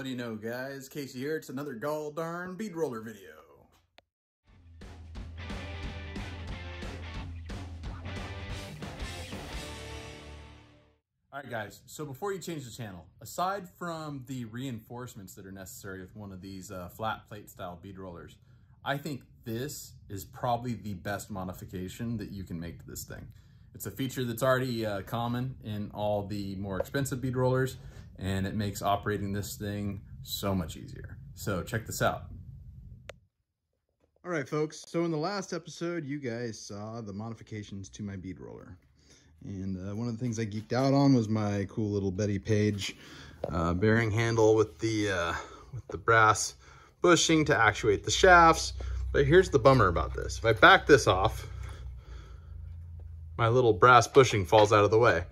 What do you know, guys? Casey here. It's another gall darn bead roller video. All right, guys. So before you change the channel, aside from the reinforcements that are necessary with one of these uh, flat plate style bead rollers, I think this is probably the best modification that you can make to this thing. It's a feature that's already uh, common in all the more expensive bead rollers, and it makes operating this thing so much easier. So check this out. All right, folks. So in the last episode, you guys saw the modifications to my bead roller. And uh, one of the things I geeked out on was my cool little Bettie Page uh, bearing handle with the, uh, with the brass bushing to actuate the shafts. But here's the bummer about this. If I back this off, my little brass bushing falls out of the way.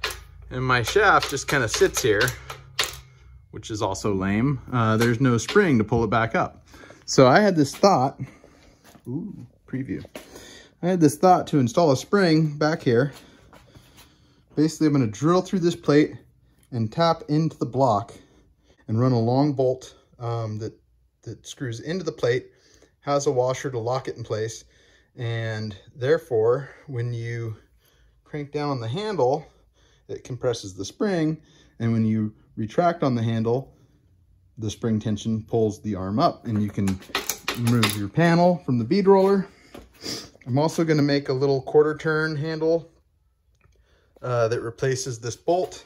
And my shaft just kind of sits here which is also lame. Uh, there's no spring to pull it back up. So I had this thought, ooh, preview. I had this thought to install a spring back here. Basically, I'm gonna drill through this plate and tap into the block and run a long bolt um, that, that screws into the plate, has a washer to lock it in place. And therefore, when you crank down the handle, it compresses the spring. And when you retract on the handle, the spring tension pulls the arm up and you can remove your panel from the bead roller. I'm also going to make a little quarter turn handle uh, that replaces this bolt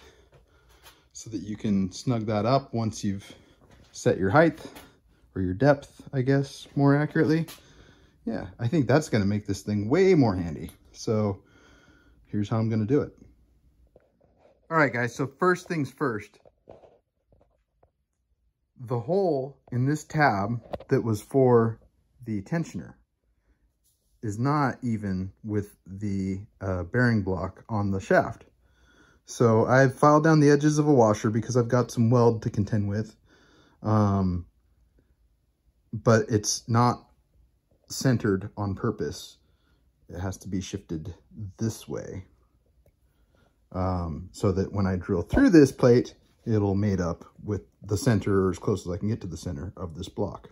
so that you can snug that up once you've set your height or your depth, I guess, more accurately. Yeah, I think that's going to make this thing way more handy. So here's how I'm going to do it. All right, guys, so first things first, the hole in this tab that was for the tensioner is not even with the uh, bearing block on the shaft. So I've filed down the edges of a washer because I've got some weld to contend with. Um, but it's not centered on purpose. It has to be shifted this way. Um, so that when I drill through this plate, it'll mate up with the center or as close as I can get to the center of this block.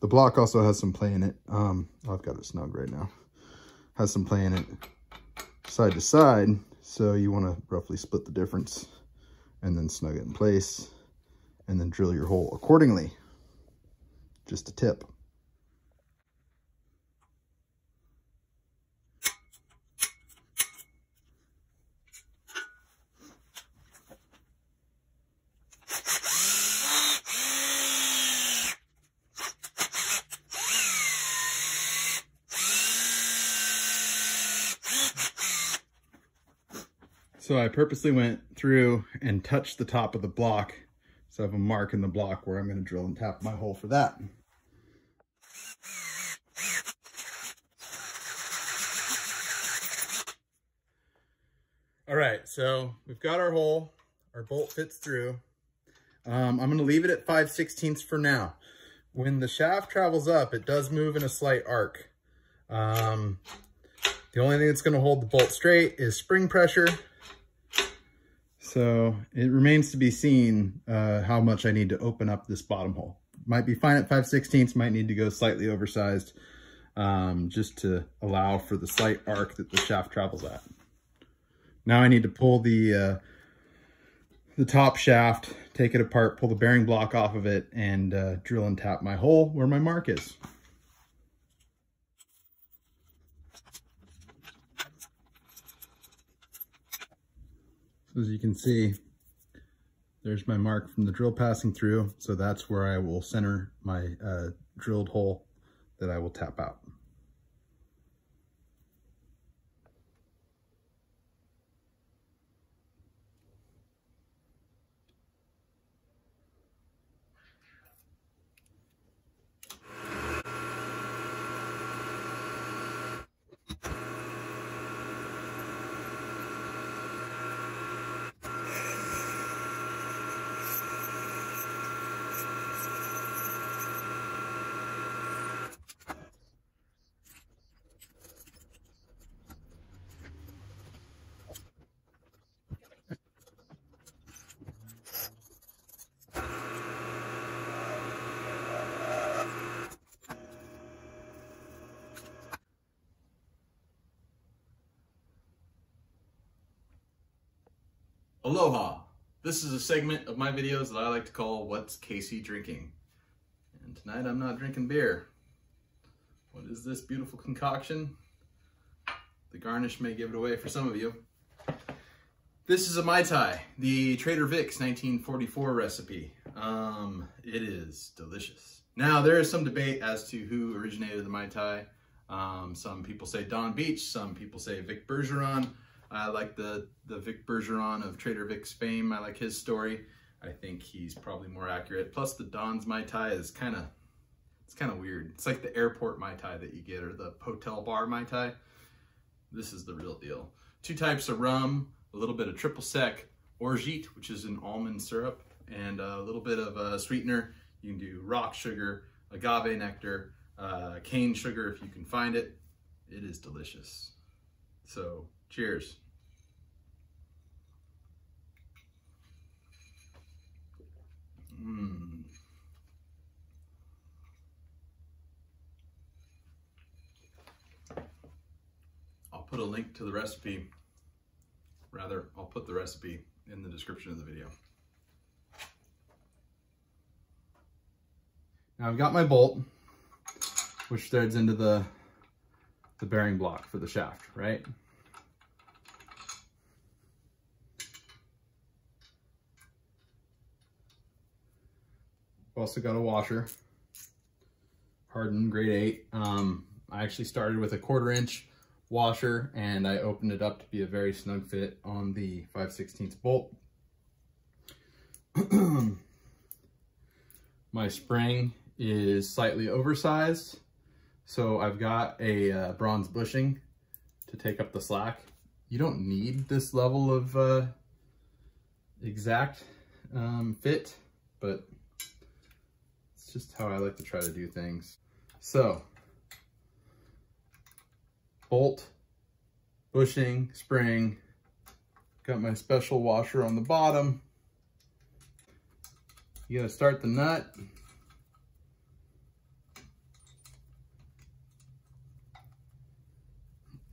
The block also has some play in it. Um, I've got it snug right now. Has some play in it side to side. So you want to roughly split the difference and then snug it in place and then drill your hole accordingly. Just a tip. So I purposely went through and touched the top of the block. So I have a mark in the block where I'm going to drill and tap my hole for that. All right, so we've got our hole. Our bolt fits through. Um, I'm going to leave it at 5 16ths for now. When the shaft travels up, it does move in a slight arc. Um, the only thing that's going to hold the bolt straight is spring pressure. So it remains to be seen uh, how much I need to open up this bottom hole. Might be fine at 5 16ths, might need to go slightly oversized um, just to allow for the slight arc that the shaft travels at. Now I need to pull the, uh, the top shaft, take it apart, pull the bearing block off of it, and uh, drill and tap my hole where my mark is. As you can see, there's my mark from the drill passing through. So that's where I will center my uh, drilled hole that I will tap out. Aloha! This is a segment of my videos that I like to call What's Casey Drinking? And tonight I'm not drinking beer. What is this beautiful concoction? The garnish may give it away for some of you. This is a Mai Tai, the Trader Vic's 1944 recipe. Um, it is delicious. Now, there is some debate as to who originated the Mai Tai. Um, some people say Donn Beach, some people say Vic Bergeron. I like the, the Vic Bergeron of Trader Vic's fame. I like his story. I think he's probably more accurate. Plus the Don's Mai Tai is kind of, it's kind of weird. It's like the airport Mai Tai that you get or the hotel bar Mai Tai. This is the real deal. Two types of rum, a little bit of triple sec, orgeat, which is an almond syrup, and a little bit of a sweetener. You can do rock sugar, agave nectar, uh, cane sugar if you can find it. It is delicious. So cheers. Mmm. I'll put a link to the recipe. Rather, I'll put the recipe in the description of the video. Now I've got my bolt, which threads into the, the bearing block for the shaft, right? Also got a washer, Harden grade 8. Um, I actually started with a quarter inch washer and I opened it up to be a very snug fit on the 5 16 bolt. My spring is slightly oversized, so I've got a uh, bronze bushing to take up the slack. You don't need this level of uh, exact um, fit, but just how I like to try to do things. So, bolt, bushing, spring, got my special washer on the bottom. You gotta start the nut.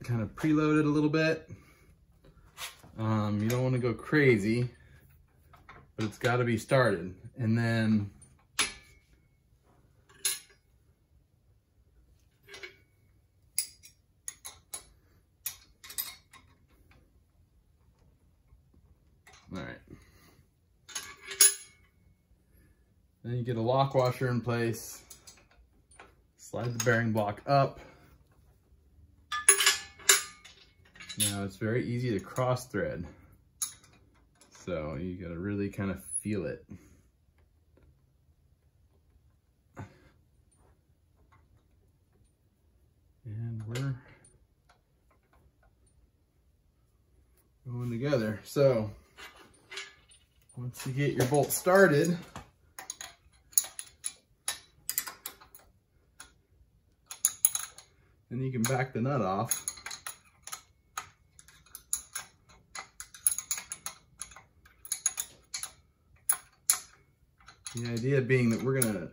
Kind of preload it a little bit. Um, you don't wanna go crazy, but it's gotta be started. And then All right. Then you get a lock washer in place. Slide the bearing block up. Now it's very easy to cross thread. So you gotta really kind of feel it. And we're going together. So once you get your bolt started, then you can back the nut off. The idea being that we're gonna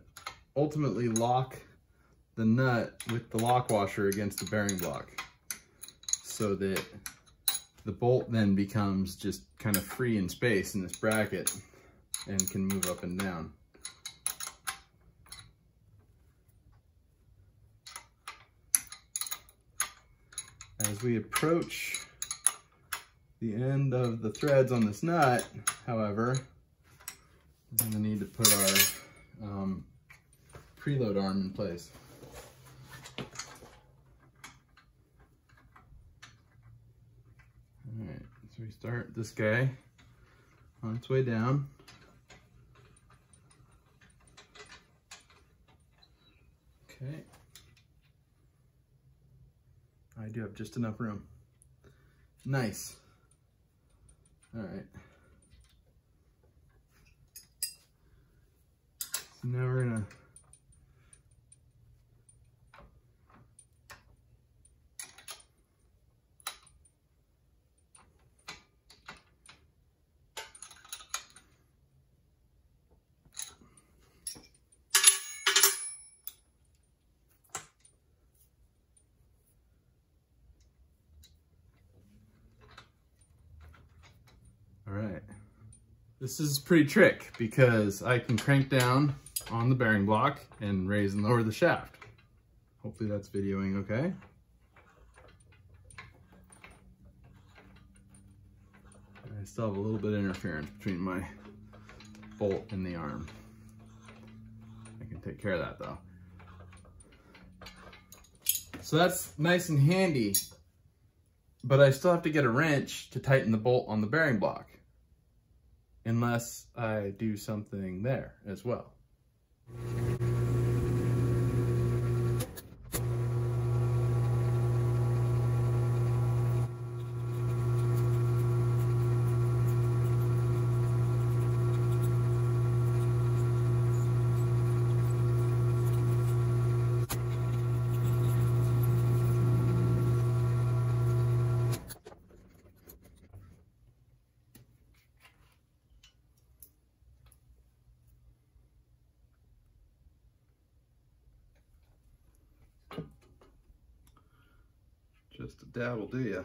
ultimately lock the nut with the lock washer against the bearing block so that the bolt then becomes just kind of free in space in this bracket and can move up and down. As we approach the end of the threads on this nut, however, we're to need to put our um, preload arm in place. So we start this guy on its way down. Okay. I do have just enough room. Nice. All right. So now we're gonna All right. This is pretty trick because I can crank down on the bearing block and raise and lower the shaft. Hopefully that's videoing okay. I still have a little bit of interference between my bolt and the arm. I can take care of that though. So that's nice and handy, but I still have to get a wrench to tighten the bolt on the bearing block unless I do something there as well. Just a dab will do ya.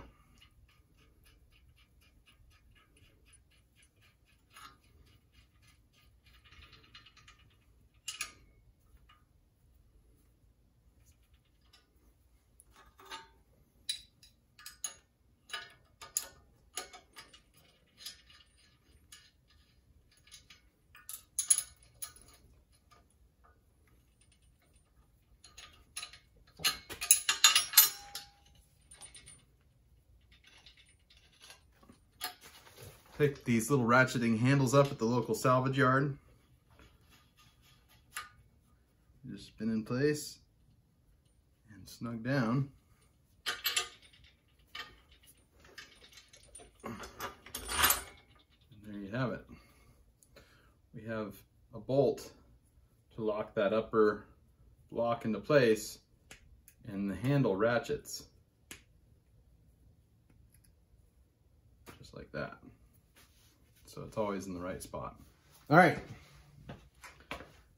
Pick these little ratcheting handles up at the local salvage yard. Just spin in place and snug down. And there you have it. We have a bolt to lock that upper block into place and the handle ratchets just like that so it's always in the right spot. All right,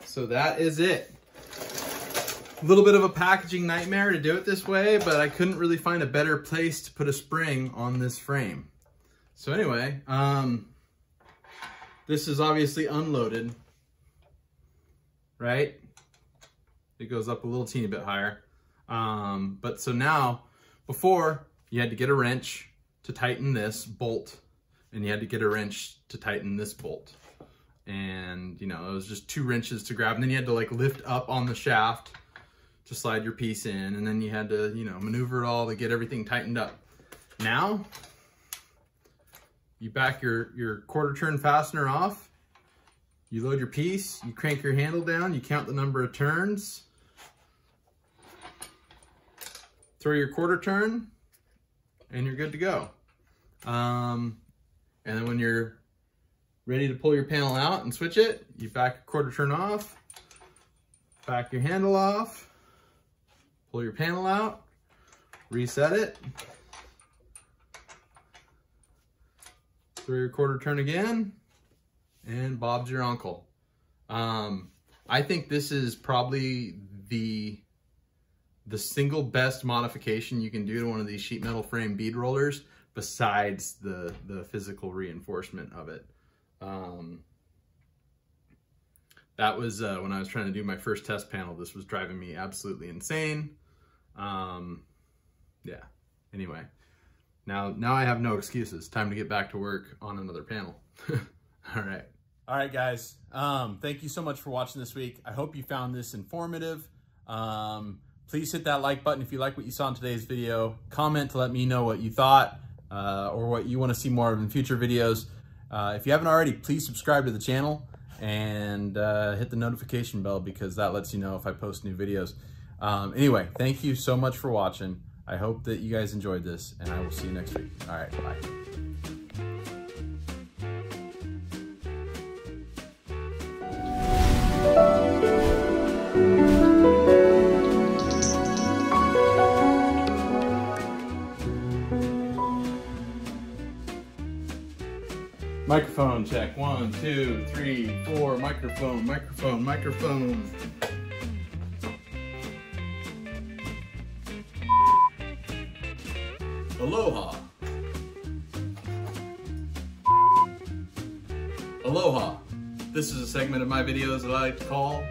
so that is it. A little bit of a packaging nightmare to do it this way, but I couldn't really find a better place to put a spring on this frame. So anyway, um, this is obviously unloaded, right? It goes up a little teeny bit higher. Um, but so now, before you had to get a wrench to tighten this bolt and you had to get a wrench to tighten this bolt. And, you know, it was just two wrenches to grab. And then you had to like lift up on the shaft to slide your piece in. And then you had to, you know, maneuver it all to get everything tightened up. Now, you back your, your quarter turn fastener off. You load your piece, you crank your handle down, you count the number of turns. Throw your quarter turn, and you're good to go. Um, and then when you're ready to pull your panel out and switch it, you back a quarter turn off, back your handle off, pull your panel out, reset it, throw your quarter turn again, and Bob's your uncle. Um, I think this is probably the the single best modification you can do to one of these sheet metal frame bead rollers besides the, the physical reinforcement of it. Um, that was uh, when I was trying to do my first test panel. This was driving me absolutely insane. Um, yeah, anyway. Now, now I have no excuses. Time to get back to work on another panel. All right. All right, guys. Um, thank you so much for watching this week. I hope you found this informative. Um, please hit that like button if you like what you saw in today's video. Comment to let me know what you thought uh, or what you want to see more of in future videos. Uh, if you haven't already, please subscribe to the channel and uh, hit the notification bell because that lets you know if I post new videos. Um, anyway, thank you so much for watching. I hope that you guys enjoyed this and I will see you next week. All right, bye. Microphone check. One, two, three, four. Microphone, microphone, microphone. Aloha. Aloha. This is a segment of my videos that I like to call